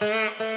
Mm-hmm.